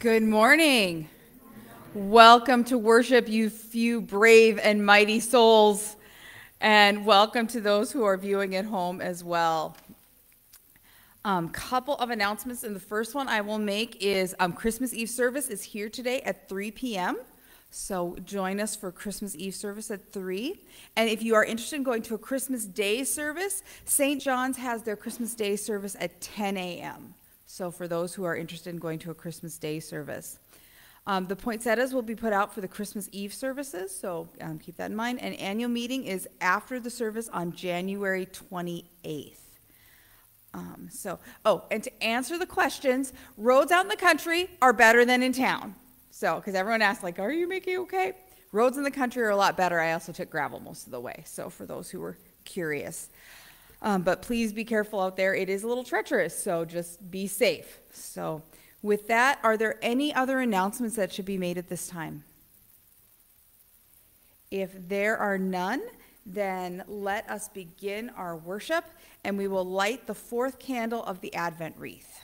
Good morning. Welcome to worship, you few brave and mighty souls, and welcome to those who are viewing at home as well. Um, couple of announcements, and the first one I will make is um, Christmas Eve service is here today at 3 p.m. So join us for Christmas Eve service at 3. And if you are interested in going to a Christmas Day service, St. John's has their Christmas Day service at 10 a.m. So for those who are interested in going to a Christmas Day service. Um, the poinsettias will be put out for the Christmas Eve services, so um, keep that in mind. An annual meeting is after the service on January 28th. Um, so, oh, and to answer the questions, roads out in the country are better than in town. So, because everyone asks, like, are you making okay? Roads in the country are a lot better. I also took gravel most of the way. So, for those who were curious. Um, but please be careful out there. It is a little treacherous, so just be safe. So, with that, are there any other announcements that should be made at this time? If there are none, then let us begin our worship and we will light the fourth candle of the Advent wreath.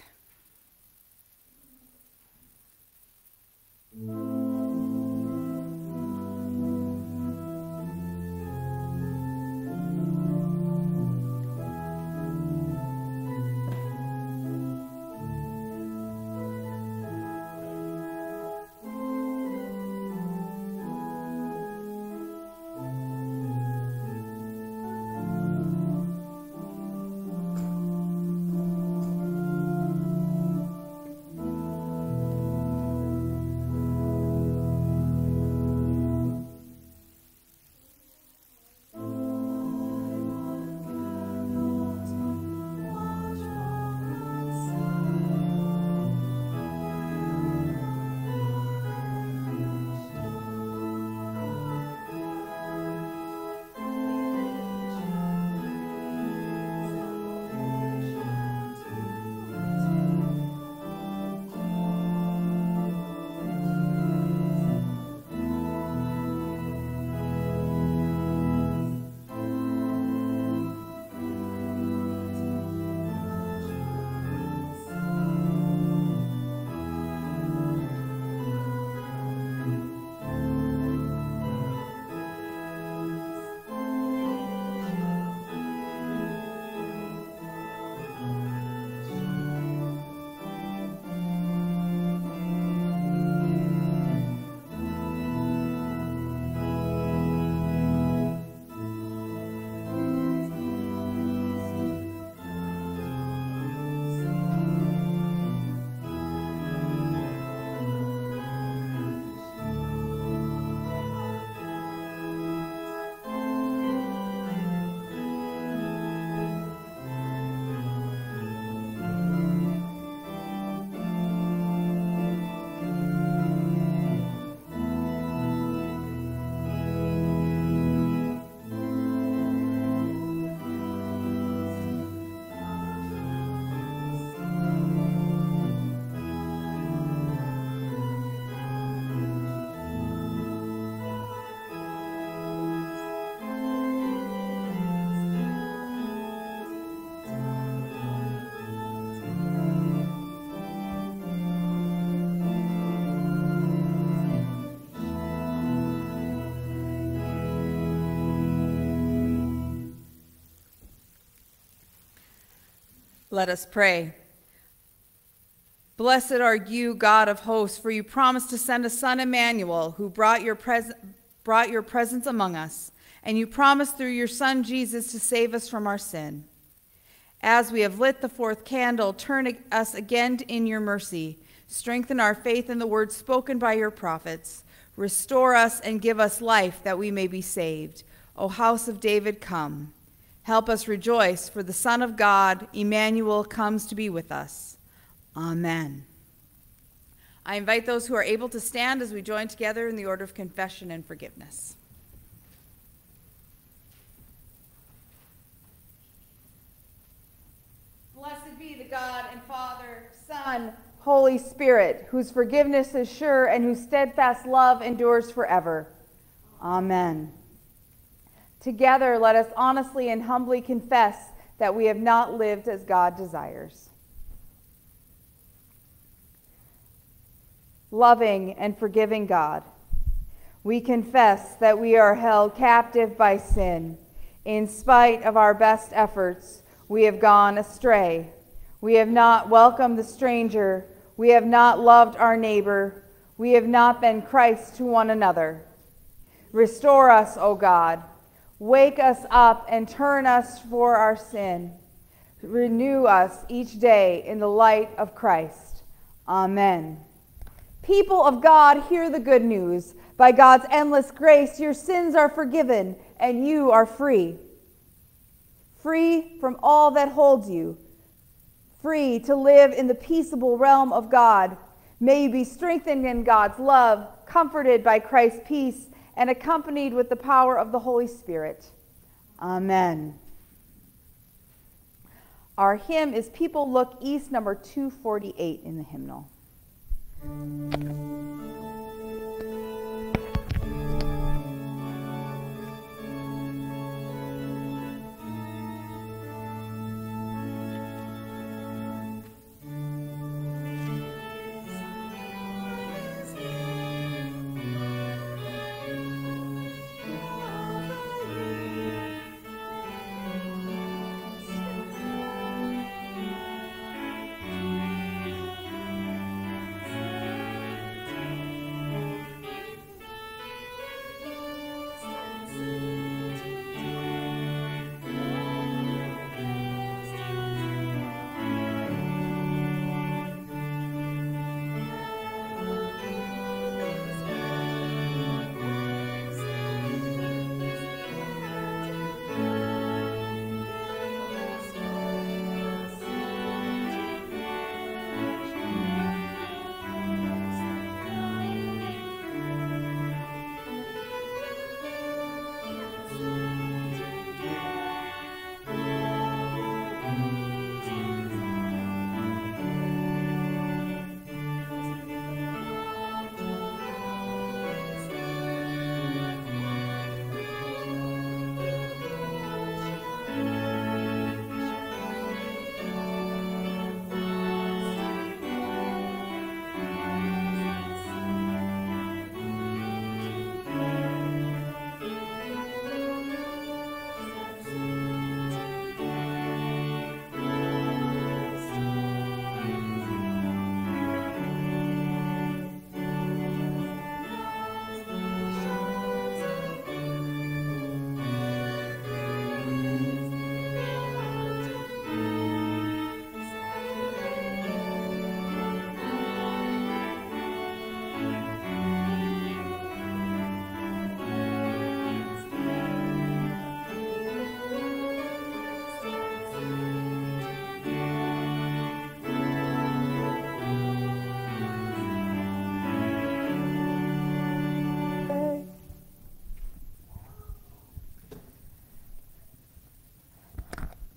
Let us pray. Blessed are you, God of hosts, for you promised to send a son, Emmanuel, who brought your, pres- brought your presence among us, and you promised through your son Jesus to save us from our sin. As we have lit the fourth candle, turn us again in your mercy. Strengthen our faith in the words spoken by your prophets. Restore us and give us life that we may be saved. O house of David, come. Help us rejoice, for the Son of God, Emmanuel, comes to be with us. Amen. I invite those who are able to stand as we join together in the order of confession and forgiveness. Blessed be the God and Father, Son, Holy Spirit, whose forgiveness is sure and whose steadfast love endures forever. Amen. Together, let us honestly and humbly confess that we have not lived as God desires. loving, and forgiving God. We confess that we are held captive by sin. In spite of our best efforts, we have gone astray. We have not welcomed the stranger. We have not loved our neighbor. We have not been Christ to one another. Restore us, O God. Wake us up and turn us for our sin. Renew us each day in the light of Christ. Amen. People of God, hear the good news. By God's endless grace, your sins are forgiven and you are free. Free from all that holds you. Free to live in the peaceable realm of God. May you be strengthened in God's love, comforted by Christ's peace, and accompanied with the power of the Holy Spirit. Amen. Our hymn is People Look East, number 248 in the hymnal.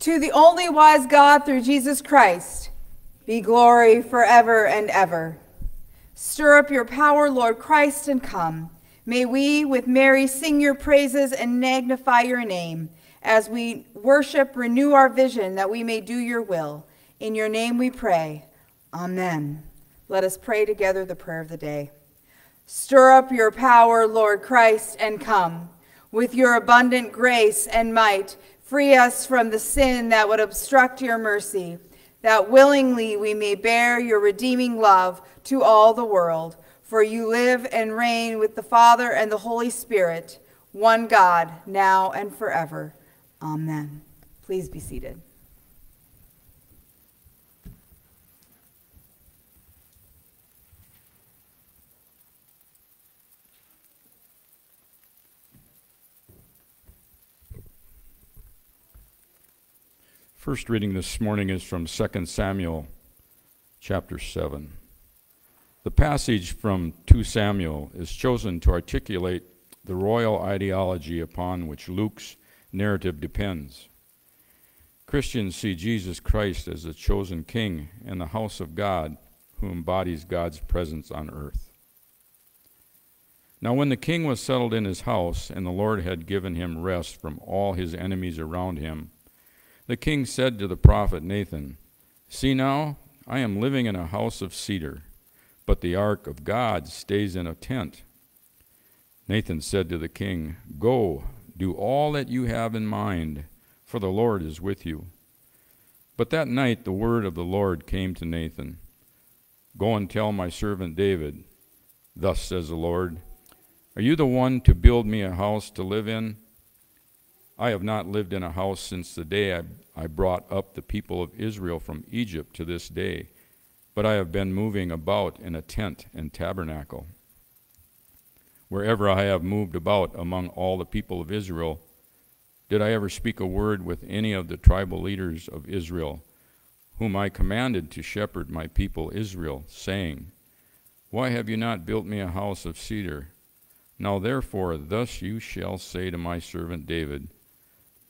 To the only wise God through Jesus Christ be glory forever and ever. Stir up your power, Lord Christ, and come. May we with Mary sing your praises and magnify your name. As we worship, renew our vision that we may do your will. In your name we pray. Amen. Let us pray together the prayer of the day. Stir up your power, Lord Christ, and come. With your abundant grace and might, Free us from the sin that would obstruct your mercy, that willingly we may bear your redeeming love to all the world. For you live and reign with the Father and the Holy Spirit, one God, now and forever. Amen. Please be seated. First reading this morning is from 2 Samuel chapter 7. The passage from 2 Samuel is chosen to articulate the royal ideology upon which Luke's narrative depends. Christians see Jesus Christ as the chosen king in the house of God who embodies God's presence on earth. Now, when the king was settled in his house and the Lord had given him rest from all his enemies around him, the king said to the prophet Nathan, See now, I am living in a house of cedar, but the ark of God stays in a tent. Nathan said to the king, Go, do all that you have in mind, for the Lord is with you. But that night the word of the Lord came to Nathan Go and tell my servant David, Thus says the Lord, Are you the one to build me a house to live in? I have not lived in a house since the day I, I brought up the people of Israel from Egypt to this day, but I have been moving about in a tent and tabernacle. Wherever I have moved about among all the people of Israel, did I ever speak a word with any of the tribal leaders of Israel, whom I commanded to shepherd my people Israel, saying, Why have you not built me a house of cedar? Now therefore, thus you shall say to my servant David,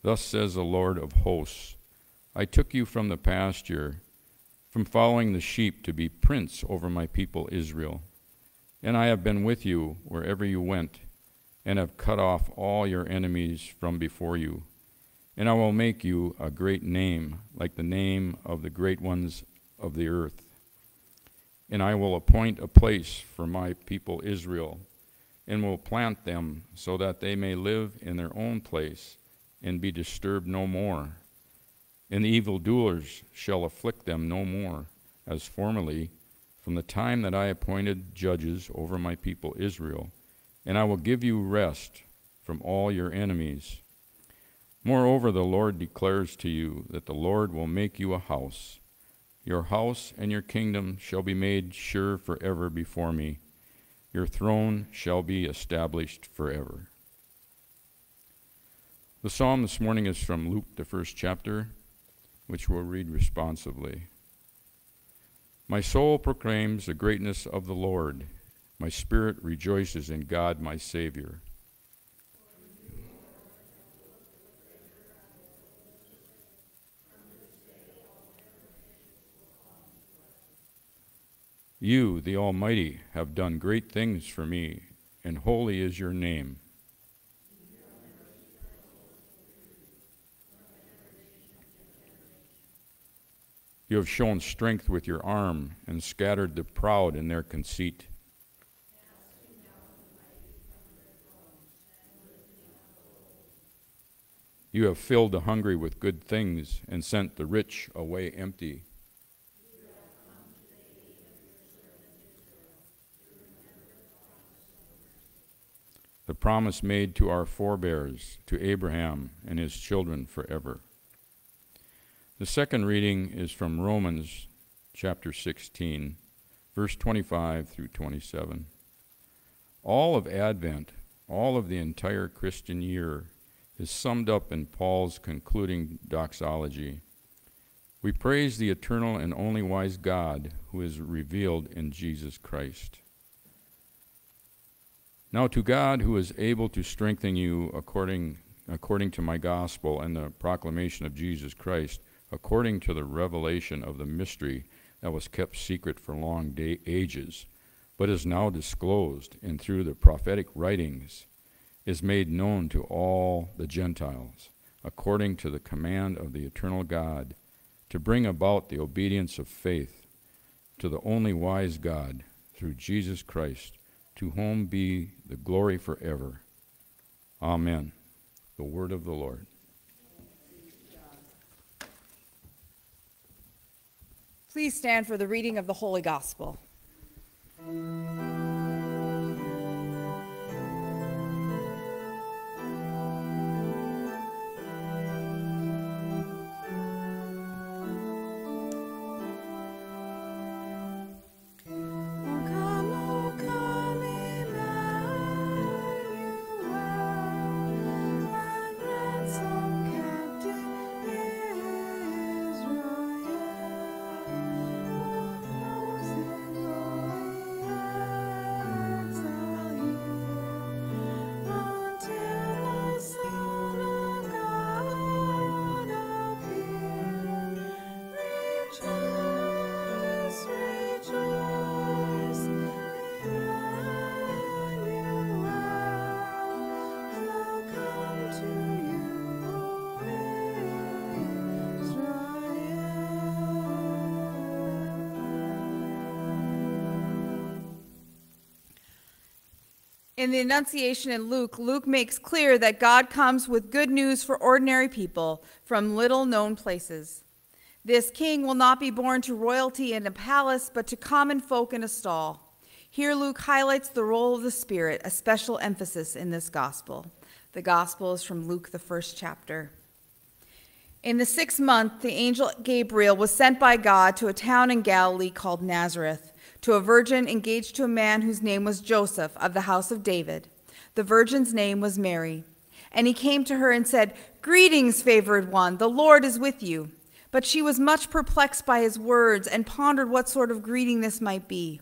Thus says the Lord of hosts I took you from the pasture, from following the sheep, to be prince over my people Israel. And I have been with you wherever you went, and have cut off all your enemies from before you. And I will make you a great name, like the name of the great ones of the earth. And I will appoint a place for my people Israel, and will plant them so that they may live in their own place and be disturbed no more. And the evildoers shall afflict them no more, as formerly, from the time that I appointed judges over my people Israel. And I will give you rest from all your enemies. Moreover, the Lord declares to you that the Lord will make you a house. Your house and your kingdom shall be made sure forever before me. Your throne shall be established forever. The psalm this morning is from Luke, the first chapter, which we'll read responsively. My soul proclaims the greatness of the Lord. My spirit rejoices in God, my Savior. You, the Almighty, have done great things for me, and holy is your name. You have shown strength with your arm and scattered the proud in their conceit. You have filled the hungry with good things and sent the rich away empty. The promise made to our forebears, to Abraham and his children forever. The second reading is from Romans chapter 16, verse 25 through 27. All of Advent, all of the entire Christian year, is summed up in Paul's concluding doxology. We praise the eternal and only wise God who is revealed in Jesus Christ. Now, to God who is able to strengthen you according, according to my gospel and the proclamation of Jesus Christ, according to the revelation of the mystery that was kept secret for long day, ages, but is now disclosed, and through the prophetic writings is made known to all the Gentiles, according to the command of the eternal God, to bring about the obedience of faith to the only wise God, through Jesus Christ, to whom be the glory forever. Amen. The word of the Lord. Please stand for the reading of the Holy Gospel. In the Annunciation in Luke, Luke makes clear that God comes with good news for ordinary people from little known places. This king will not be born to royalty in a palace, but to common folk in a stall. Here, Luke highlights the role of the Spirit, a special emphasis in this gospel. The gospel is from Luke, the first chapter. In the sixth month, the angel Gabriel was sent by God to a town in Galilee called Nazareth, to a virgin engaged to a man whose name was Joseph of the house of David. The virgin's name was Mary. And he came to her and said, Greetings, favored one, the Lord is with you. But she was much perplexed by his words and pondered what sort of greeting this might be.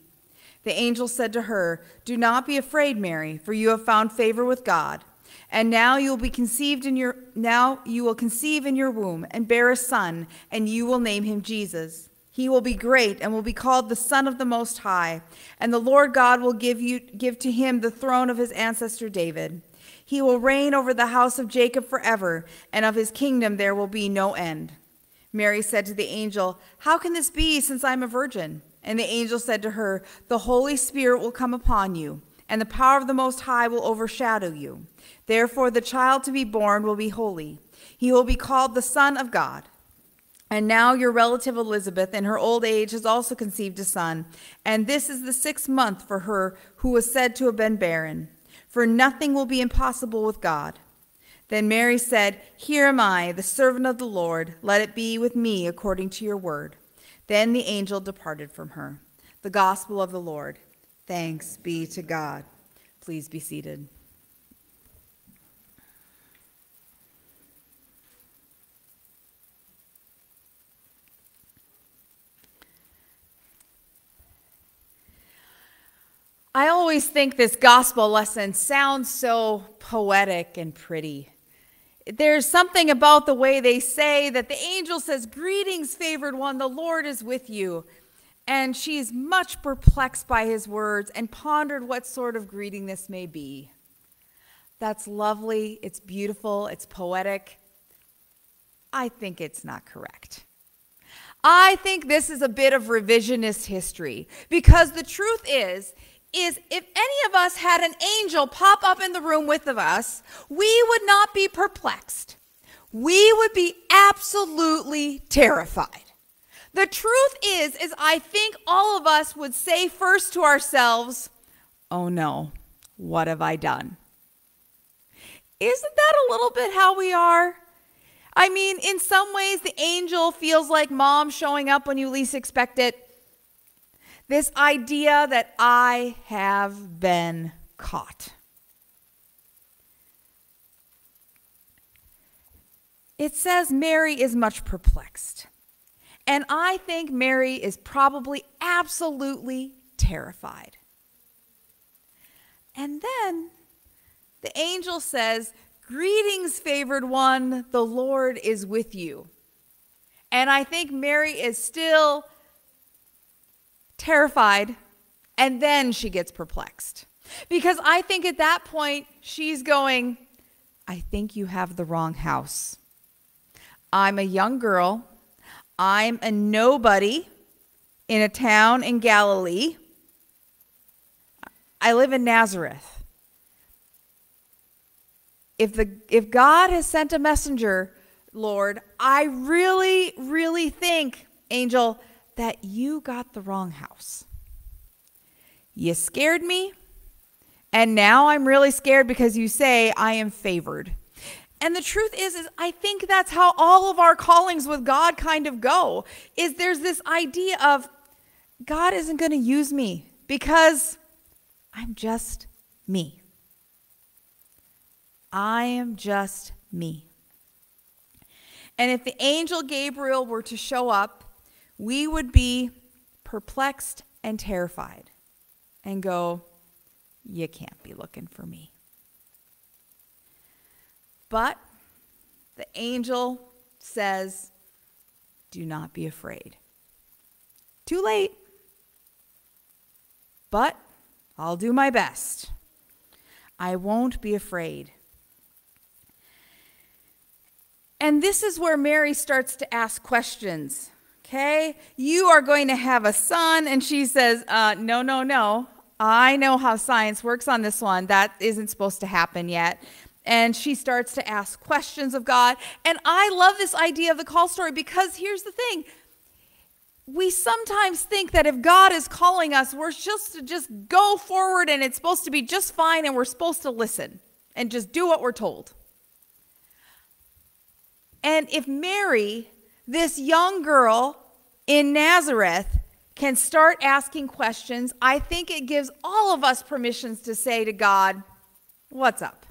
The angel said to her, Do not be afraid, Mary, for you have found favor with God. And now you will be conceived in your now you will conceive in your womb and bear a son, and you will name him Jesus. He will be great and will be called the Son of the Most High, and the Lord God will give you give to him the throne of his ancestor David. He will reign over the house of Jacob forever, and of his kingdom there will be no end. Mary said to the angel, How can this be since I'm a virgin? And the angel said to her, The Holy Spirit will come upon you, and the power of the Most High will overshadow you. Therefore, the child to be born will be holy. He will be called the Son of God. And now your relative Elizabeth, in her old age, has also conceived a son. And this is the sixth month for her who was said to have been barren. For nothing will be impossible with God. Then Mary said, Here am I, the servant of the Lord. Let it be with me according to your word. Then the angel departed from her. The gospel of the Lord. Thanks be to God. Please be seated. I always think this gospel lesson sounds so poetic and pretty. There's something about the way they say that the angel says, Greetings, favored one, the Lord is with you. And she's much perplexed by his words and pondered what sort of greeting this may be. That's lovely, it's beautiful, it's poetic. I think it's not correct. I think this is a bit of revisionist history because the truth is, is if any of us had an angel pop up in the room with us, we would not be perplexed. We would be absolutely terrified. The truth is is I think all of us would say first to ourselves, "Oh no, what have I done?" Isn't that a little bit how we are? I mean, in some ways the angel feels like mom showing up when you least expect it. This idea that I have been caught. It says Mary is much perplexed. And I think Mary is probably absolutely terrified. And then the angel says, Greetings, favored one, the Lord is with you. And I think Mary is still terrified, and then she gets perplexed. Because I think at that point, she's going, I think you have the wrong house. I'm a young girl. I'm a nobody in a town in Galilee. I live in Nazareth. If, the, if God has sent a messenger, Lord, I really, really think, angel, that you got the wrong house. You scared me, and now I'm really scared because you say I am favored. And the truth is is I think that's how all of our callings with God kind of go. Is there's this idea of God isn't going to use me because I'm just me. I am just me. And if the angel Gabriel were to show up we would be perplexed and terrified and go, You can't be looking for me. But the angel says, Do not be afraid. Too late. But I'll do my best. I won't be afraid. And this is where Mary starts to ask questions. Okay? You are going to have a son. And she says, uh, No, no, no. I know how science works on this one. That isn't supposed to happen yet. And she starts to ask questions of God. And I love this idea of the call story because here's the thing we sometimes think that if God is calling us, we're just to just go forward and it's supposed to be just fine and we're supposed to listen and just do what we're told. And if Mary, this young girl in Nazareth, can start asking questions, I think it gives all of us permissions to say to God, What's up?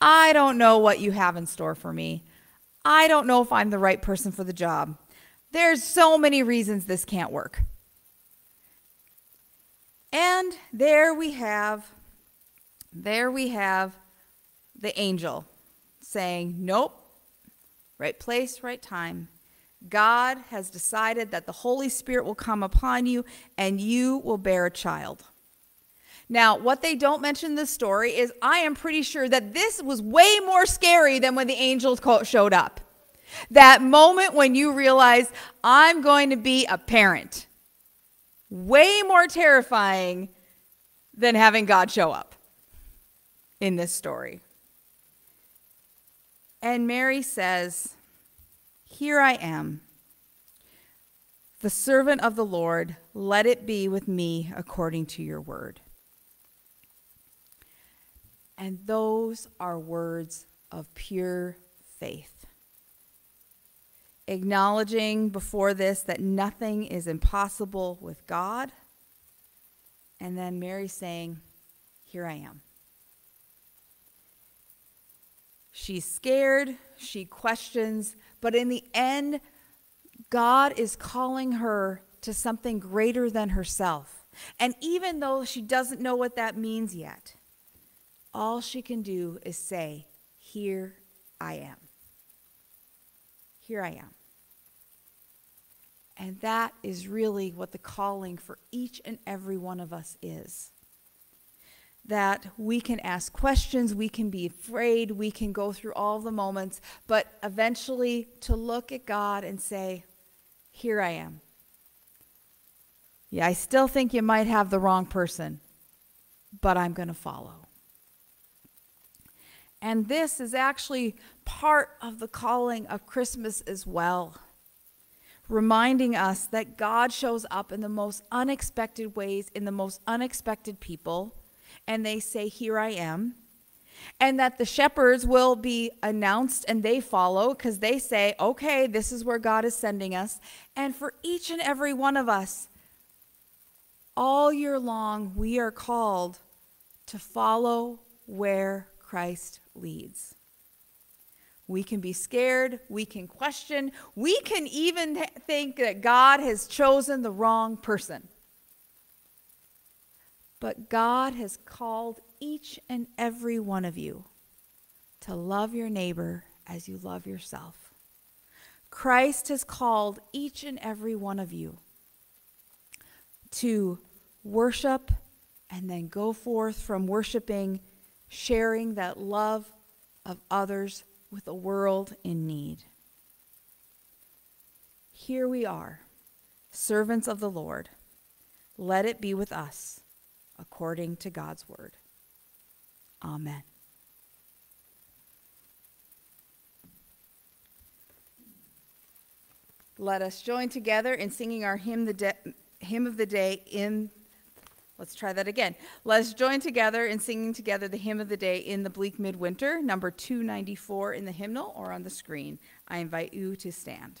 I don't know what you have in store for me. I don't know if I'm the right person for the job. There's so many reasons this can't work. And there we have, there we have the angel saying, Nope, right place, right time. God has decided that the Holy Spirit will come upon you and you will bear a child. Now, what they don't mention in this story is I am pretty sure that this was way more scary than when the angels showed up. That moment when you realize, I'm going to be a parent. Way more terrifying than having God show up in this story. And Mary says, Here I am, the servant of the Lord. Let it be with me according to your word. And those are words of pure faith. Acknowledging before this that nothing is impossible with God. And then Mary saying, Here I am. She's scared, she questions, but in the end, God is calling her to something greater than herself. And even though she doesn't know what that means yet, all she can do is say, Here I am. Here I am. And that is really what the calling for each and every one of us is that we can ask questions, we can be afraid, we can go through all the moments, but eventually to look at God and say, Here I am. Yeah, I still think you might have the wrong person, but I'm going to follow. And this is actually part of the calling of Christmas as well, reminding us that God shows up in the most unexpected ways, in the most unexpected people and they say, Here I am. And that the shepherds will be announced and they follow because they say, Okay, this is where God is sending us. And for each and every one of us, all year long, we are called to follow where Christ leads. We can be scared. We can question. We can even think that God has chosen the wrong person. But God has called each and every one of you to love your neighbor as you love yourself. Christ has called each and every one of you to worship and then go forth from worshiping, sharing that love of others with a world in need. Here we are, servants of the Lord. Let it be with us according to God's word. Amen. Let us join together in singing our hymn, the de- hymn of the day in Let's try that again. Let's join together in singing together the hymn of the day in the bleak midwinter, number 294 in the hymnal or on the screen. I invite you to stand.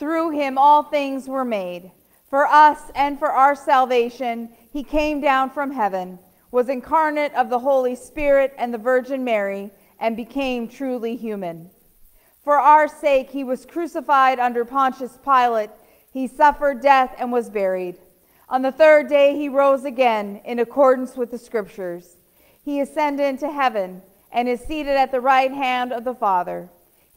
Through him all things were made. For us and for our salvation, he came down from heaven was incarnate of the Holy Spirit and the Virgin Mary, and became truly human. For our sake, he was crucified under Pontius Pilate. He suffered death and was buried. On the third day, he rose again in accordance with the Scriptures. He ascended into heaven and is seated at the right hand of the Father.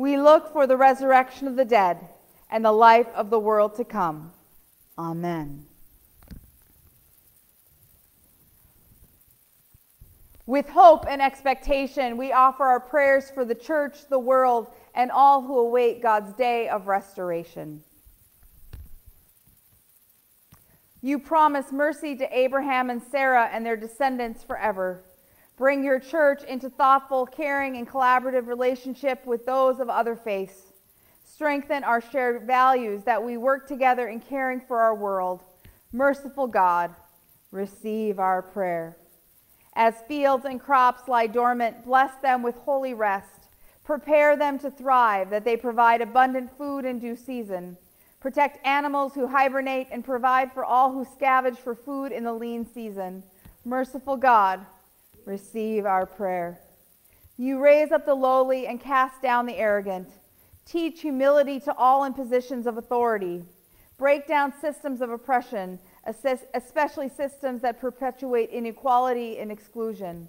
We look for the resurrection of the dead and the life of the world to come. Amen. With hope and expectation, we offer our prayers for the church, the world, and all who await God's day of restoration. You promise mercy to Abraham and Sarah and their descendants forever. Bring your church into thoughtful, caring, and collaborative relationship with those of other faiths. Strengthen our shared values that we work together in caring for our world. Merciful God, receive our prayer. As fields and crops lie dormant, bless them with holy rest. Prepare them to thrive, that they provide abundant food in due season. Protect animals who hibernate and provide for all who scavenge for food in the lean season. Merciful God, receive our prayer. You raise up the lowly and cast down the arrogant. Teach humility to all in positions of authority. Break down systems of oppression especially systems that perpetuate inequality and exclusion.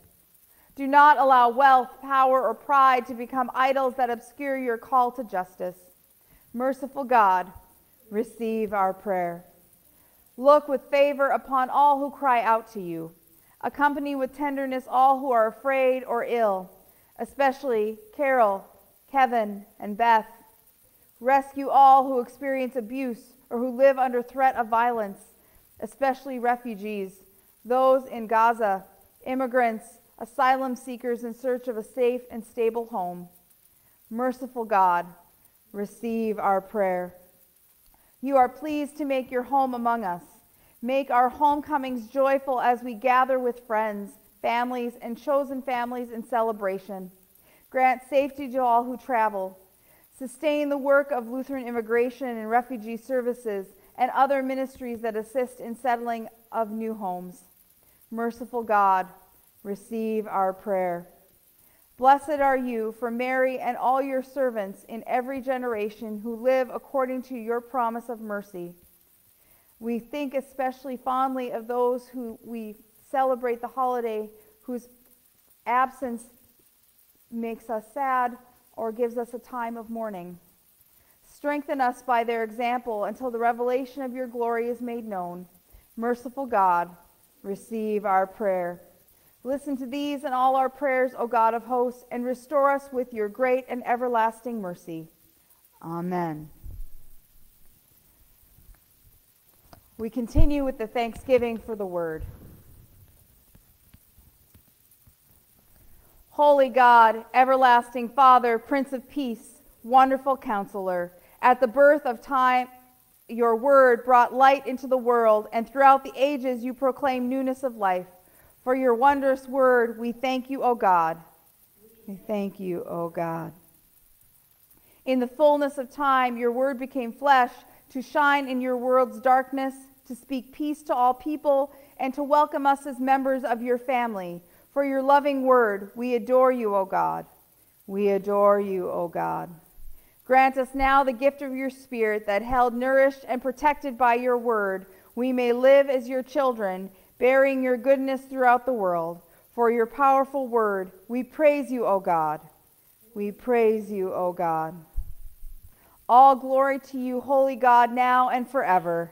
Do not allow wealth, power, or pride to become idols that obscure your call to justice. Merciful God, receive our prayer. Look with favor upon all who cry out to you. Accompany with tenderness all who are afraid or ill, especially Carol, Kevin, and Beth. Rescue all who experience abuse or who live under threat of violence especially refugees, those in Gaza, immigrants, asylum seekers in search of a safe and stable home. Merciful God, receive our prayer. You are pleased to make your home among us. Make our homecomings joyful as we gather with friends, families, and chosen families in celebration. Grant safety to all who travel. Sustain the work of Lutheran immigration and refugee services and other ministries that assist in settling of new homes. Merciful God, receive our prayer. Blessed are you for Mary and all your servants in every generation who live according to your promise of mercy. We think especially fondly of those who we celebrate the holiday whose absence makes us sad or gives us a time of mourning. Strengthen us by their example until the revelation of your glory is made known. Merciful God, receive our prayer. Listen to these and all our prayers, O God of hosts, and restore us with your great and everlasting mercy. Amen. We continue with the thanksgiving for the word. Holy God, everlasting Father, Prince of Peace, wonderful counselor, at the birth of time, your word brought light into the world, and throughout the ages you proclaim newness of life. For your wondrous word, we thank you, O God. We thank you, O God. In the fullness of time, your word became flesh to shine in your world's darkness, to speak peace to all people, and to welcome us as members of your family. For your loving word, we adore you, O God. We adore you, O God. Grant us now the gift of your Spirit that, held nourished and protected by your word, we may live as your children, bearing your goodness throughout the world. for your powerful word. We praise you, O God. We praise you, O God. All glory to you, holy God, now and forever.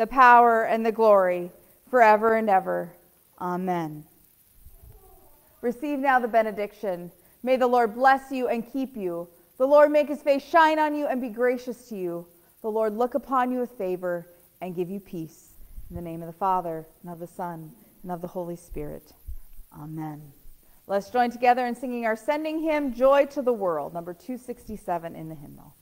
the power, and the glory forever and ever. Amen. Receive now the benediction. May the Lord bless you and keep you. The Lord make his face shine on you and be gracious to you. The Lord look upon you with favor and give you peace. In the name of the Father, and of the Son, and of the Holy Spirit. Amen. Let's join together in singing our sending hymn, Joy to the World, number 267 in the hymnal.